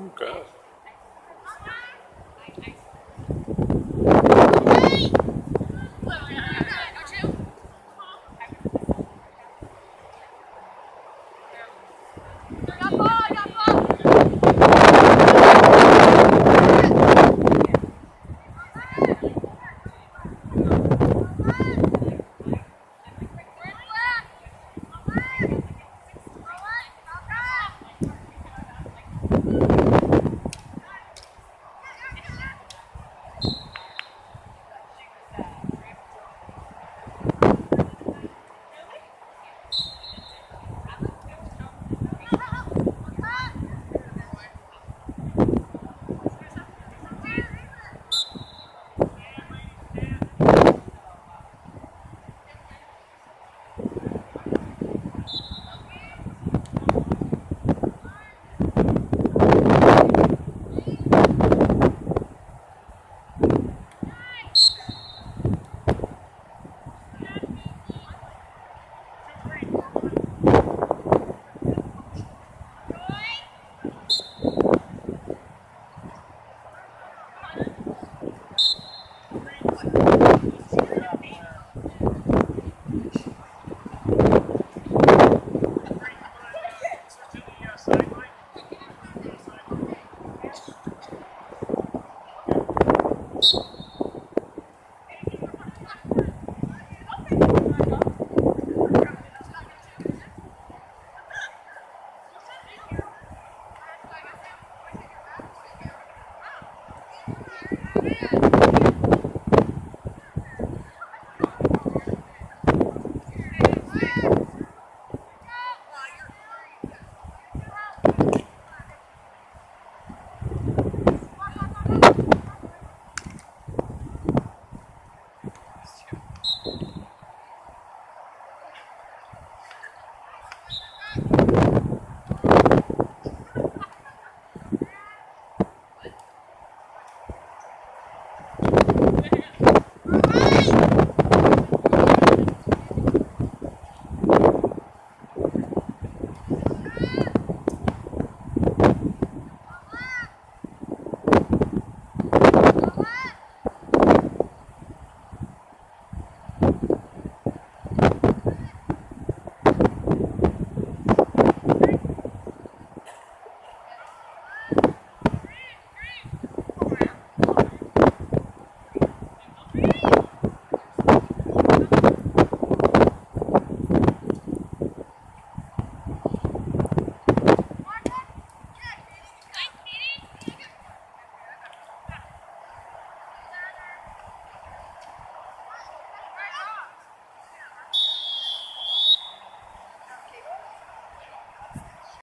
Okay.